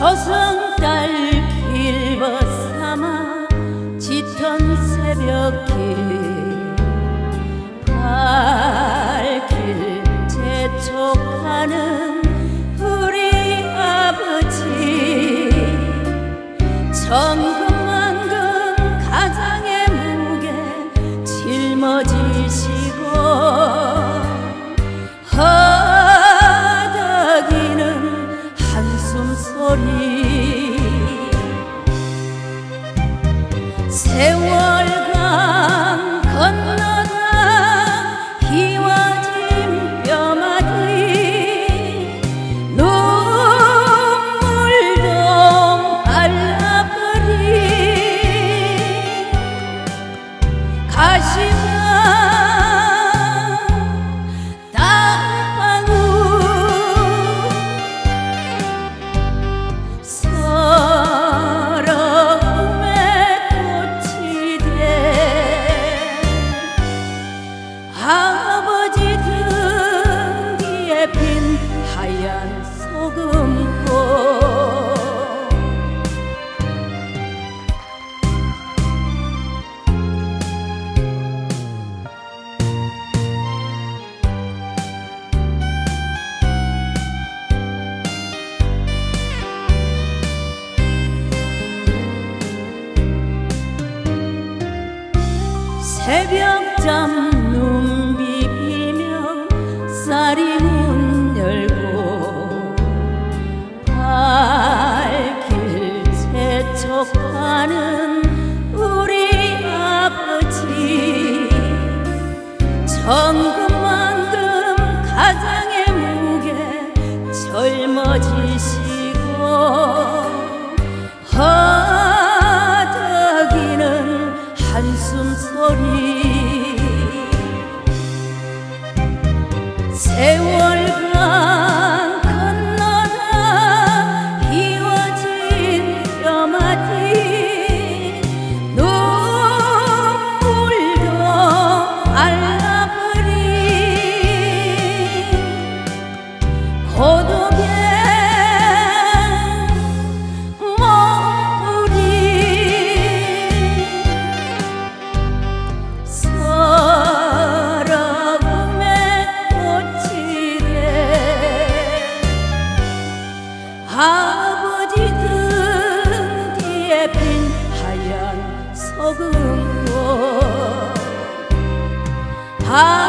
저승달 길벗 삼아 짙은 새벽길 발길 재촉하는 우리 아버지. 전국 세월강 건너다 희와진 뼈마디 눈물도 말라버리 가시 하얀 소금꽃 새벽 잠 눈 소리. 세월강 건너다 희워진 뼈마디 눈물도 알라버리 고독 아